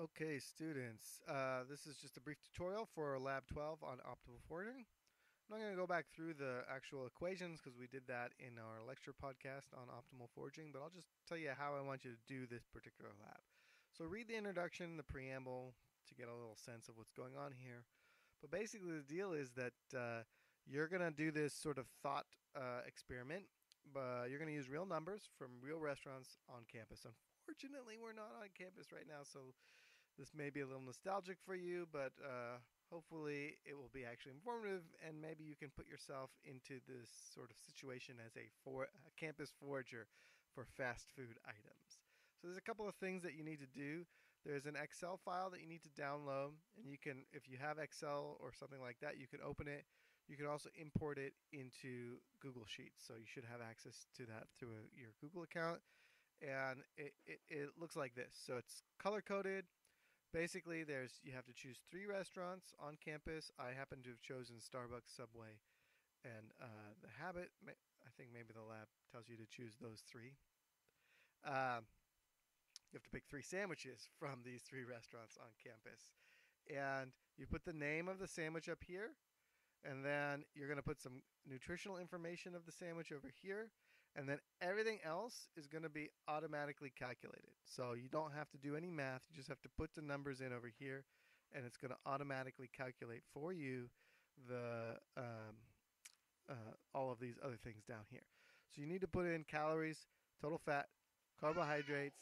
Okay, students, uh, this is just a brief tutorial for Lab 12 on optimal foraging. I'm not going to go back through the actual equations because we did that in our lecture podcast on optimal foraging, but I'll just tell you how I want you to do this particular lab. So read the introduction, the preamble to get a little sense of what's going on here. But basically the deal is that uh, you're going to do this sort of thought uh, experiment. But you're going to use real numbers from real restaurants on campus. Unfortunately, we're not on campus right now, so this may be a little nostalgic for you, but uh, hopefully it will be actually informative, and maybe you can put yourself into this sort of situation as a, for, a campus forager for fast food items. So there's a couple of things that you need to do. There's an Excel file that you need to download, and you can, if you have Excel or something like that, you can open it. You can also import it into Google Sheets, so you should have access to that through a, your Google account and it, it, it looks like this. So it's color coded. Basically, there's you have to choose three restaurants on campus. I happen to have chosen Starbucks, Subway, and uh, the Habit. I think maybe the lab tells you to choose those three. Um, you have to pick three sandwiches from these three restaurants on campus, and you put the name of the sandwich up here, and then you're going to put some nutritional information of the sandwich over here and then everything else is going to be automatically calculated. So you don't have to do any math. You just have to put the numbers in over here, and it's going to automatically calculate for you the um, uh, all of these other things down here. So you need to put in calories, total fat, carbohydrates.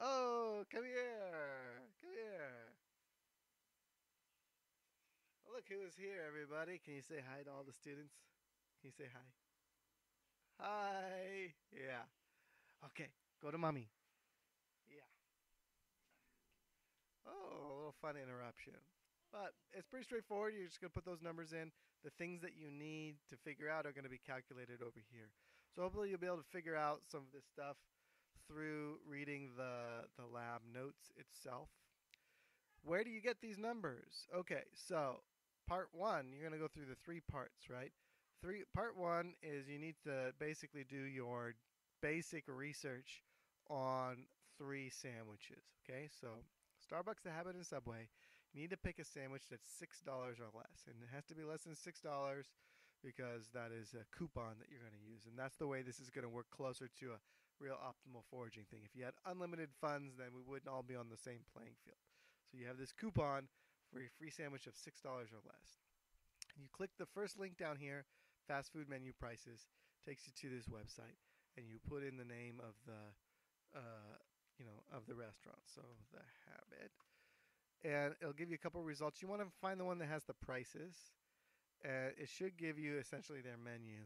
Oh, come here, come here. look who is here, everybody. Can you say hi to all the students? Can you say hi? Hi. Yeah. Okay. Go to mommy. Yeah. Oh, a little fun interruption. But it's pretty straightforward. You're just going to put those numbers in. The things that you need to figure out are going to be calculated over here. So hopefully you'll be able to figure out some of this stuff through reading the, the lab notes itself. Where do you get these numbers? Okay, so part one, you're going to go through the three parts, right? Three part one is you need to basically do your basic research on three sandwiches. Okay, so oh. Starbucks, The Habit, and Subway. You need to pick a sandwich that's six dollars or less, and it has to be less than six dollars because that is a coupon that you're going to use, and that's the way this is going to work closer to a real optimal foraging thing. If you had unlimited funds, then we wouldn't all be on the same playing field. So you have this coupon for a free sandwich of six dollars or less. You click the first link down here fast food menu prices takes you to this website and you put in the name of the uh, you know of the restaurant. So the habit. And it'll give you a couple results. You want to find the one that has the prices and it should give you essentially their menu.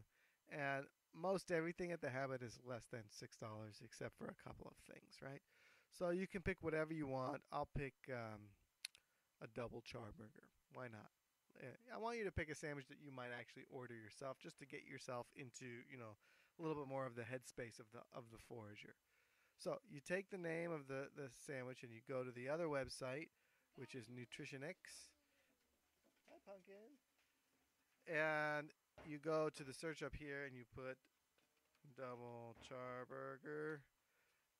And most everything at the habit is less than six dollars except for a couple of things right? So you can pick whatever you want. I'll pick um, a double char burger why not Eh, I want you to pick a sandwich that you might actually order yourself, just to get yourself into you know a little bit more of the headspace of the of the forager. So you take the name of the the sandwich and you go to the other website, which is Nutritionix. Hi, pumpkin. And you go to the search up here and you put double charburger,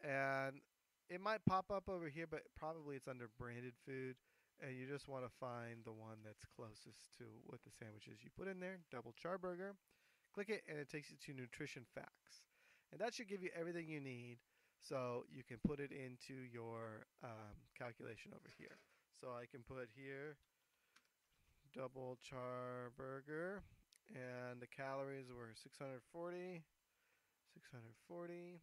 and it might pop up over here, but probably it's under branded food and you just want to find the one that's closest to what the sandwich is. You put in there double charburger, click it, and it takes you to nutrition facts, and that should give you everything you need so you can put it into your um, calculation over here. So I can put here double charburger, and the calories were 640, 640.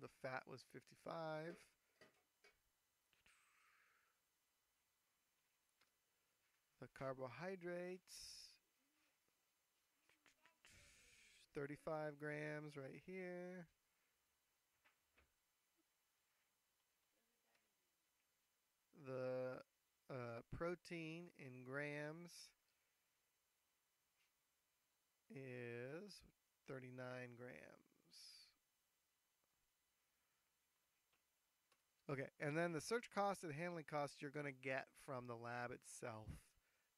The fat was 55 carbohydrates. 35 grams right here. The uh, protein in grams is 39 grams. Okay and then the search cost and handling cost you're going to get from the lab itself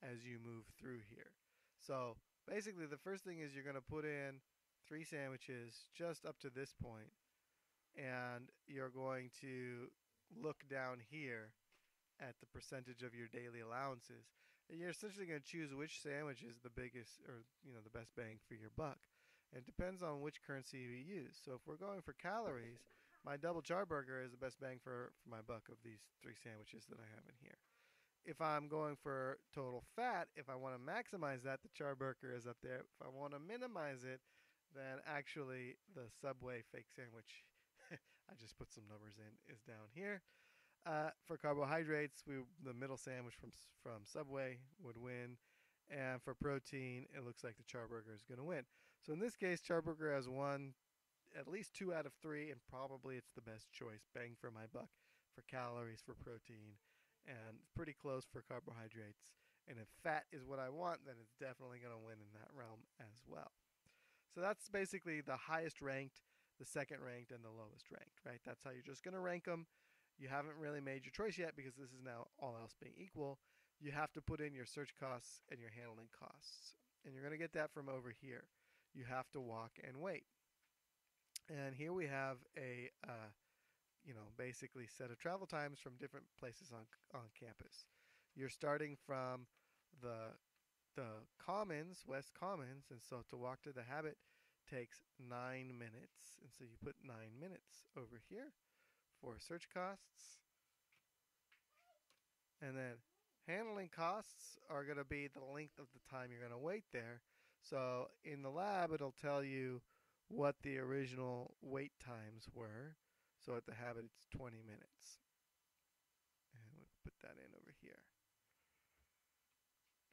as you move through here. So basically, the first thing is you're going to put in three sandwiches just up to this point, and you're going to look down here at the percentage of your daily allowances, and you're essentially going to choose which sandwich is the biggest or you know the best bang for your buck. And it depends on which currency you use. So if we're going for calories, my double charburger is the best bang for, for my buck of these three sandwiches that I have in here. If I'm going for total fat, if I want to maximize that, the charburger is up there. If I want to minimize it, then actually the Subway fake sandwich, I just put some numbers in, is down here. Uh, for carbohydrates, we the middle sandwich from from Subway would win, and for protein, it looks like the Charburger is going to win. So in this case, Charburger has won at least two out of three, and probably it's the best choice, bang for my buck, for calories, for protein, and pretty close for carbohydrates. And if fat is what I want, then it's definitely going to win in that realm as well. So that's basically the highest ranked, the second ranked, and the lowest ranked, right? That's how you're just going to rank them. You haven't really made your choice yet because this is now all else being equal. You have to put in your search costs and your handling costs. And you're going to get that from over here. You have to walk and wait. And here we have a, uh, you know, basically set of travel times from different places on on campus. You're starting from the the Commons, West Commons, and so to walk to the Habit takes nine minutes, and so you put nine minutes over here for search costs. And then handling costs are going to be the length of the time you're going to wait there. So in the lab, it'll tell you what the original wait times were. So at the habit, it's 20 minutes. And we'll put that in over here.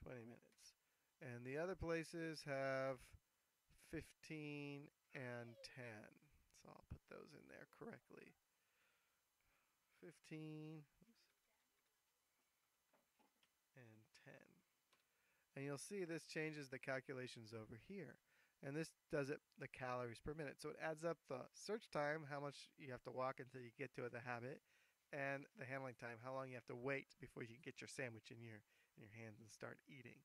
20 minutes. And the other places have 15 and 10. So I'll put those in there correctly. 15 and 10. And you'll see this changes the calculations over here. And this does it the calories per minute. So it adds up the search time, how much you have to walk until you get to the habit, and the handling time, how long you have to wait before you can get your sandwich in your in your hands and start eating.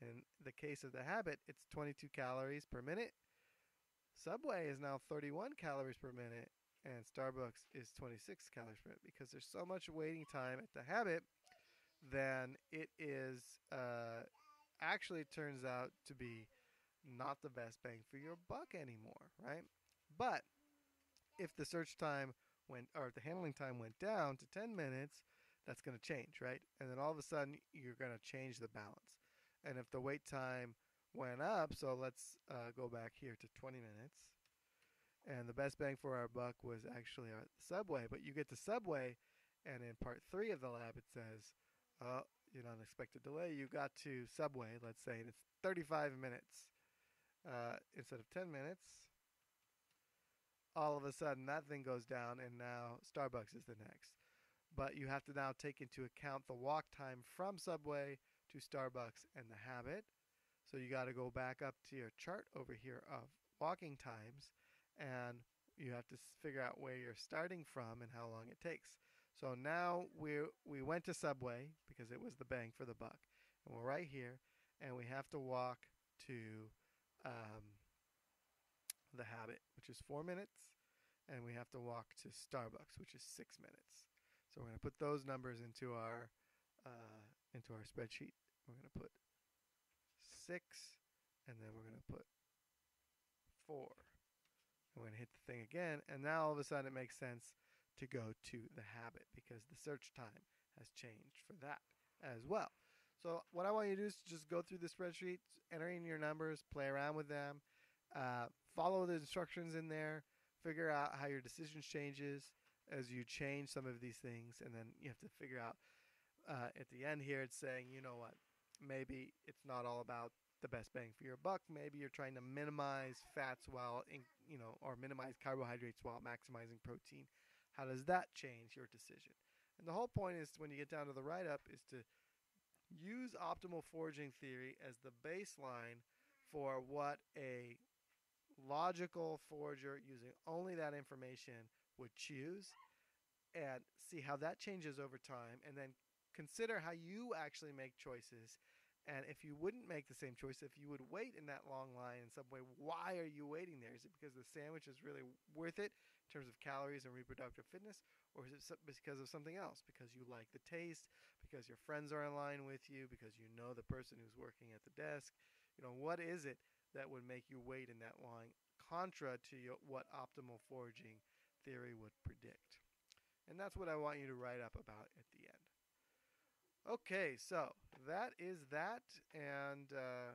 In the case of the habit, it's 22 calories per minute. Subway is now 31 calories per minute, and Starbucks is 26 calories per minute because there's so much waiting time at the habit then it is uh, actually turns out to be not the best bang for your buck anymore, right? But if the search time went or the handling time went down to 10 minutes, that's going to change, right? And then all of a sudden you're going to change the balance. And if the wait time went up, so let's uh, go back here to 20 minutes and the best bang for our buck was actually our Subway. But you get to Subway, and in part three of the lab, it says, "Oh, you know, unexpected delay. You got to Subway. Let's say, and it's 35 minutes uh, instead of 10 minutes." All of a sudden, that thing goes down, and now Starbucks is the next. But you have to now take into account the walk time from Subway to Starbucks and the habit. So you got to go back up to your chart over here of walking times and you have to figure out where you're starting from and how long it takes. So now we we went to Subway because it was the bang for the buck, and we're right here, and we have to walk to um, the Habit, which is four minutes, and we have to walk to Starbucks, which is six minutes. So we're going to put those numbers into our uh, into our spreadsheet. We're going to put six, and then we're going to put four. I'm going to hit the thing again, and now all of a sudden it makes sense to go to the habit because the search time has changed for that as well. So what I want you to do is just go through the spreadsheet, enter in your numbers, play around with them, uh, follow the instructions in there, figure out how your decisions changes as you change some of these things, and then you have to figure out uh, at the end here it's saying, you know what, maybe it's not all about the best bang for your buck. Maybe you're trying to minimize fats while, in, you know, or minimize carbohydrates while maximizing protein. How does that change your decision? And the whole point is when you get down to the write up is to use optimal foraging theory as the baseline for what a logical forager using only that information would choose and see how that changes over time and then consider how you actually make choices and if you wouldn't make the same choice, if you would wait in that long line in some way why are you waiting there? Is it because the sandwich is really worth it in terms of calories and reproductive fitness, or is it because of something else? Because you like the taste, because your friends are in line with you, because you know the person who's working at the desk. You know, what is it that would make you wait in that line, contra to your, what optimal foraging theory would predict? And that's what I want you to write up about at the end. Okay, so that is that, and uh,